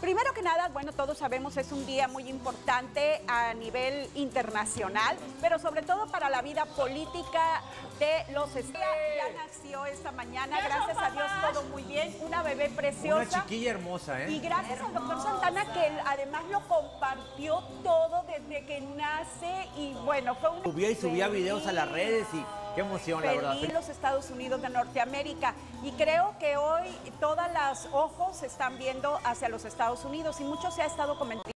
Primero que nada, bueno, todos sabemos es un día muy importante a nivel internacional, pero sobre todo para la vida política de los estados. Ya nació esta mañana, gracias a Dios todo muy bien, una bebé preciosa. Una chiquilla hermosa, ¿eh? Y gracias al doctor Santana que además lo compartió todo desde que nace y bueno, fue un... Subía y subía videos a las redes y qué los Estados Unidos de Norteamérica y creo que hoy todas las ojos se están viendo hacia los Estados Unidos y mucho se ha estado comentando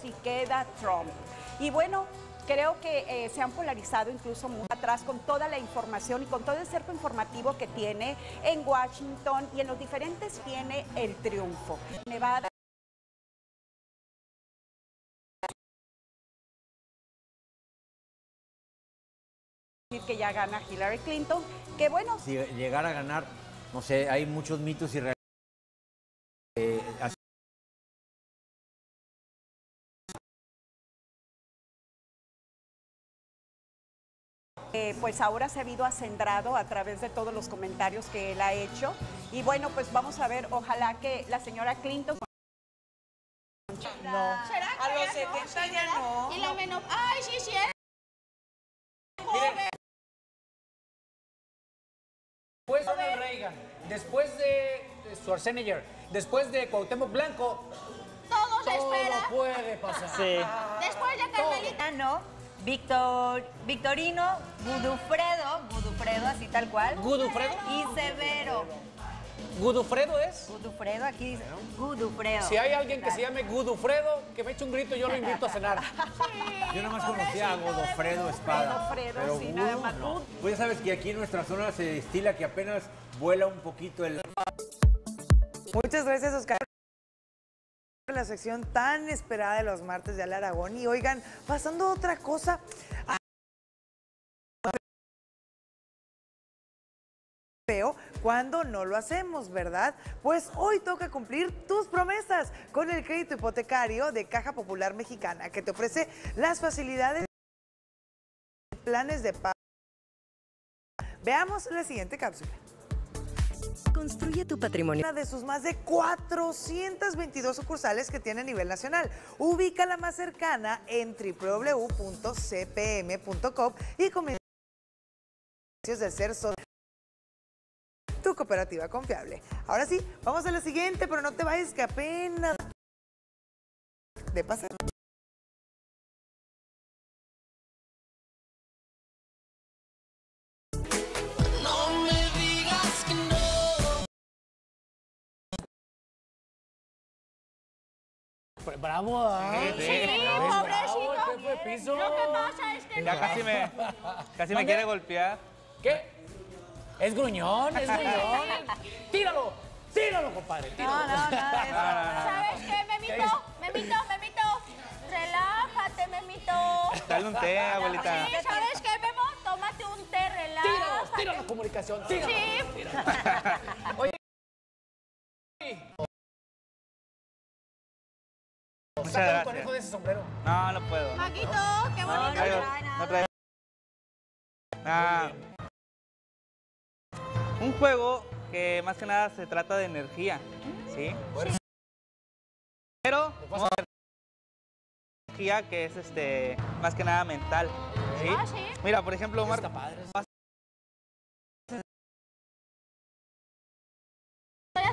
si queda Trump. Y bueno, creo que eh, se han polarizado incluso muy atrás con toda la información y con todo el cerco informativo que tiene en Washington y en los diferentes tiene el triunfo. Nevada. Que ya gana Hillary Clinton, que bueno. Si llegara a ganar, no sé, hay muchos mitos y realidades. Eh, Eh, pues ahora se ha habido acendrado a través de todos los comentarios que él ha hecho. Y bueno, pues vamos a ver, ojalá que la señora Clinton... ¿Será que A los ya no, 70 ya no. Y la. Ay, sí, sí. Después de Schwarzenegger, después de Cuauhtémoc Blanco, Todo se espera. puede pasar. Después de Carmelita. no, Victor, Victorino, Gudufredo, Gudufredo, así tal cual. ¿Gudufredo? Y Severo. Gudufredo es. Gudufredo, aquí dice Gudufredo. Si hay alguien que se llame Gudufredo, que me eche un grito, yo lo invito a cenar. Yo nada más conocía a Godofredo Espada. Godofredo, pero sí, Gudu, nada más. no. Pues ya sabes que aquí en nuestra zona se destila que apenas vuela un poquito el... Muchas gracias, Oscar. La sección tan esperada de los martes de Al Aragón. Y oigan, pasando a otra cosa. Feo cuando no lo hacemos, ¿verdad? Pues hoy toca cumplir tus promesas con el crédito hipotecario de Caja Popular Mexicana, que te ofrece las facilidades y planes de pago. Veamos la siguiente cápsula. Construye tu patrimonio. Una de sus más de 422 sucursales que tiene a nivel nacional. Ubica la más cercana en www.cpm.com y comienza de ser tu cooperativa confiable. Ahora sí, vamos a la siguiente, pero no te vayas que apenas de pasar. Bravo, ¿ah? Sí, Bravo, pobrecito. el jefe de piso. Lo que pasa es que Ya casi me, casi me quiere golpear. ¿Qué? Es gruñón, es gruñón. Tíralo, tíralo, compadre. No, Tíralo. no, nada de eso. ¿Sabes qué, Memito? Memito, Memito. Relájate, Memito. Dale un té, abuelita. Sí, ¿sabes qué, Memo? Tómate un té, Tíralo, relájate. tíralo la comunicación, tíralo. Sí. Oye. Muchas Saca un gracias. conejo de ese sombrero. No, no puedo. Maguito, qué No bonito. traigo, no traigo. Ah, un juego que más que nada se trata de energía, ¿sí? Pero vamos a ver energía que es este más que nada mental, ¿sí? Ah, sí. Mira, por ejemplo, Omar,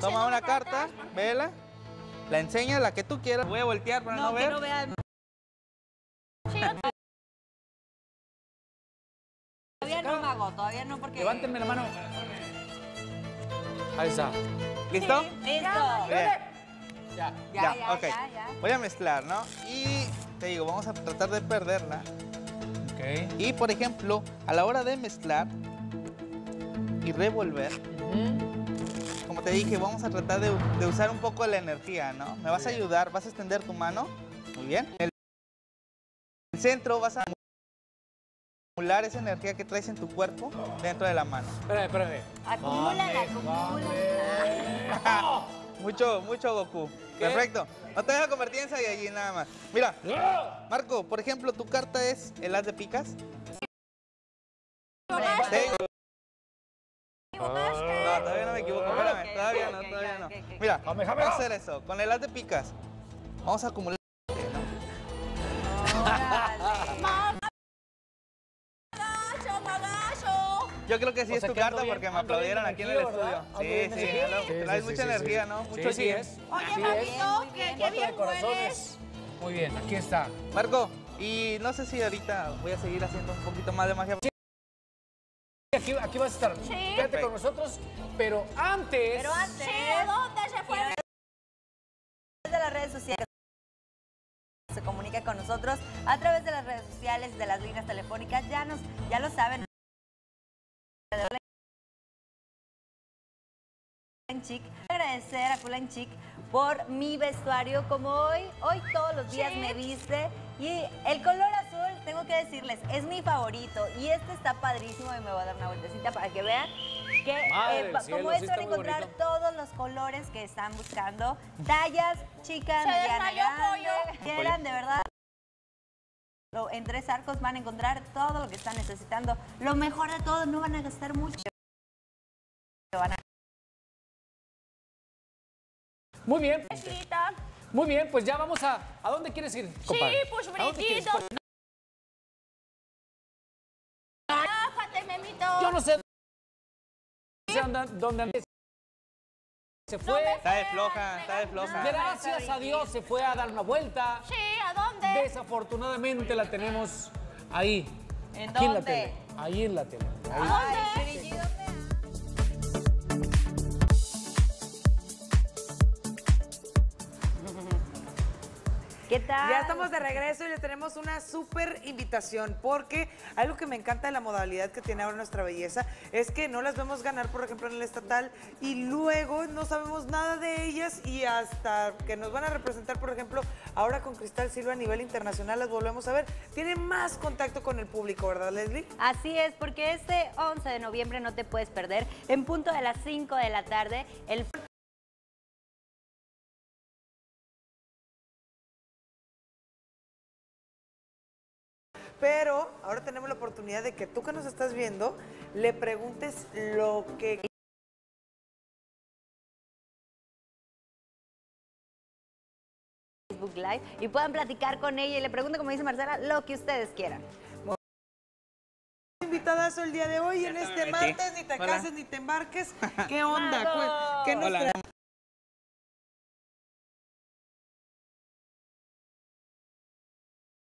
toma una carta, atrás. vela, la enseña la que tú quieras. Voy a voltear para no, No, que ver. no Todavía no, Mago, todavía no porque... Levántenme la mano. Ahí está. ¿Listo? Listo. Bien. Ya. Ya, ya, ok. ya, ya. Voy a mezclar, ¿no? Y te digo, vamos a tratar de perderla. Ok. Y por ejemplo, a la hora de mezclar y revolver, como te dije, vamos a tratar de, de usar un poco la energía, ¿no? Me vas a ayudar, vas a extender tu mano. Muy bien. El centro vas a acumular esa energía que traes en tu cuerpo dentro de la mano. Espérame, espérame. Acumúlala, acumúlala. Mucho, mucho Goku. Perfecto. No te voy a convertir en Saiyajin nada más. Mira, Marco, por ejemplo, tu carta es el as de picas. Tengo- No, todavía no me equivoco, espérame. Mira, Jame, jame, vamos a hacer eso. Con el haz de picas, vamos a acumular. Yo creo que sí O es tu carta bien- porque me aplaudieron aquí en el estudio. Sí, sí, traes mucha energía. ¿no? Sí, Mucho sí es. Oye, que, Cuatro de bien corazones. Muy bien, aquí está. Marco, y no sé si ahorita voy a seguir haciendo un poquito más de magia. Aquí, aquí vas a estar. Sí. Quédate con nosotros, pero antes. Pero antes, Sí, ¿a dónde se fue? de las redes sociales se comunica con nosotros a través de las redes sociales, de las líneas telefónicas, ya nos, ya lo saben. Chic, agradecer a Kulan Chic por mi vestuario como hoy, hoy todos los días Sí. me viste y el color azul, tengo que decirles, es mi favorito y este está padrísimo y me voy a dar una vueltecita para que vean que eh, cielo, como sí esto está van a muy encontrar todos los colores que están buscando, tallas, chicas, Se mediana, desmayó grande, pollo. quieran, de verdad. En tres arcos van a encontrar todo lo que están necesitando. Lo mejor de todo, no van a gastar mucho. Van a Muy bien, muy bien, pues ya vamos a. ¿A dónde quieres ir? compadre? pues, brinquitos. Relájate, memito. Yo no sé dónde andan. Se fue. Está de floja, está de floja. Gracias a Dios se fue a dar una vuelta. Sí, ¿a dónde? Desafortunadamente la tenemos ahí. ¿En Aquí en la dónde? tele. Ahí en la tele. Ahí. Gigi, ¿dónde? ¿Qué tal? Ya estamos de regreso y le tenemos una súper invitación porque algo que me encanta de la modalidad que tiene ahora nuestra belleza es que no las vemos ganar, por ejemplo, en el estatal y luego no sabemos nada de ellas y hasta que nos van a representar, por ejemplo, ahora con Cristal Silva a nivel internacional las volvemos a ver. Tiene más contacto con el público, ¿verdad, Leslie? Así es, porque este 11 de noviembre no te puedes perder. En punto de las 5 de la tarde, el Pero oportunidad de que tú que nos estás viendo le preguntes lo que Facebook Live y puedan platicar con ella y le pregunten, como dice Marcela, lo que ustedes quieran. invitadazo el día de hoy en este metí. martes, ni te Hola. cases ni te embarques. ¿Qué onda? ¿Qué nos Hola. trae?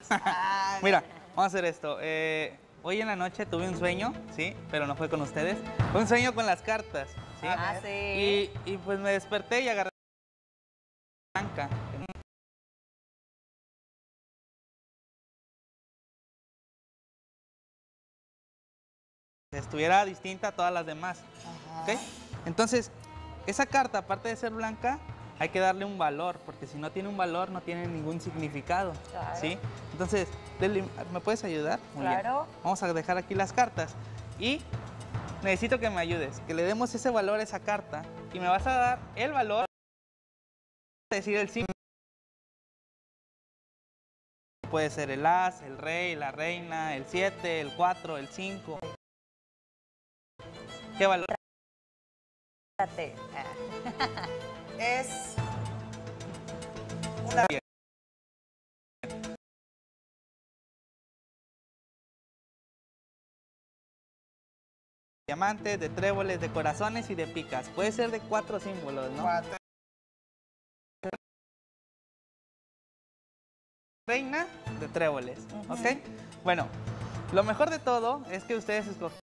Mira, vamos a hacer esto. Eh, hoy en la noche tuve un sueño, ¿sí? Pero no fue con ustedes. Fue un sueño con las cartas, ¿sí? Ah, sí. Y, y pues me desperté y agarré blanca. Estuviera distinta a todas las demás. ¿ok? Entonces, esa carta, aparte de ser blanca, hay que darle un valor, porque si no tiene un valor, no tiene ningún significado. Claro. ¿sí? Entonces, ¿me puedes ayudar? Muy bien. Claro. Vamos a dejar aquí las cartas. Y necesito que me ayudes, que le demos ese valor a esa carta. Y me vas a dar el valor, decir el signo. Puede ser el as, el rey, la reina, el 7, el 4, el 5. ¿Qué valor? Es una Diamantes, de tréboles, de corazones y de picas. Puede ser de cuatro símbolos, ¿no? Reina de tréboles, ¿ok? Bueno, lo mejor de todo es que ustedes escogieron.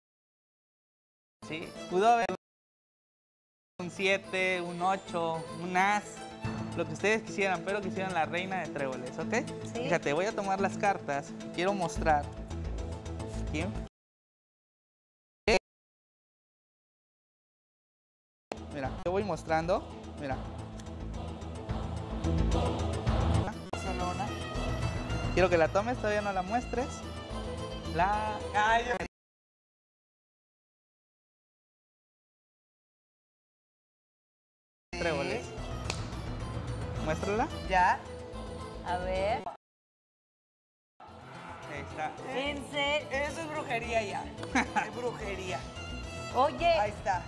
¿Sí? Pudo haber un 7, un 8, un as, lo que ustedes quisieran, pero quisieran la reina de tréboles, ¿ok? Sí. Fíjate, voy a tomar las cartas, quiero mostrar. Aquí. Mira, te voy mostrando. Mira. Barcelona. Quiero que la tomes, todavía no la muestres. La Ay, yo- tréboles. Muéstrala. Ya. A ver. Ahí está. En serio. Eso es brujería ya. Es brujería. Oye, Ahí está.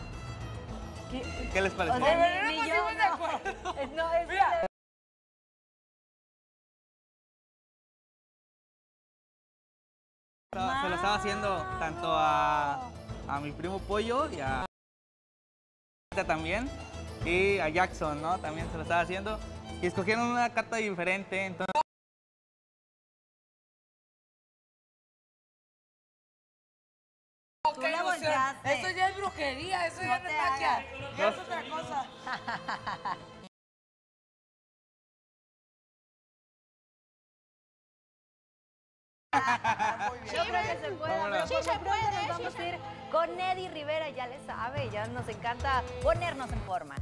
¿Qué les O pareció? sea, ni, ni yo, no. Es- no, es Se lo estaba haciendo tanto a, a mi primo Pollo y a también y a Jackson, ¿no? También se lo estaba haciendo y escogieron una carta diferente, entonces Tú la volteaste. Eso ya es brujería, eso ya No no te es magia. Ya es otra cosa. Yo creo que se puede. Sí se puede, Nos vamos sí a ir con Eddie Rivera, ya le sabe, ya nos encanta ponernos en forma.